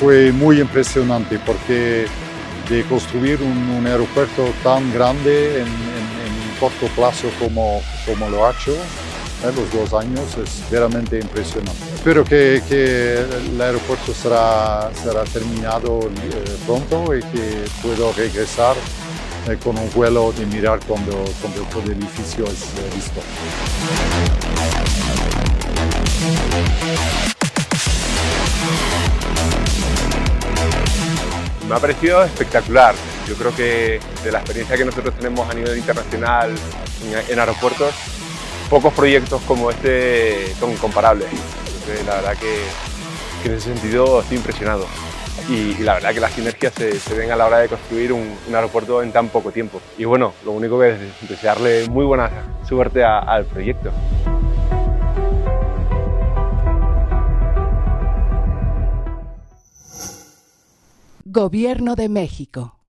fue muy impresionante porque de construir un, aeropuerto tan grande en, corto plazo como, como lo ha hecho, ¿eh? los dos años, es veramente impresionante. Espero que, que el aeropuerto será, será terminado eh, pronto y que puedo regresar eh, con un vuelo de mirar cuando, cuando todo el edificio es listo. Me ha parecido espectacular. Yo creo que de la experiencia que nosotros tenemos a nivel internacional en aeropuertos, pocos proyectos como este son comparables. la verdad que, en ese sentido estoy impresionado. Y, la verdad que las sinergias se, ven a la hora de construir un, aeropuerto en tan poco tiempo. Y bueno, lo único que es desearle muy buena suerte al proyecto. Gobierno de México.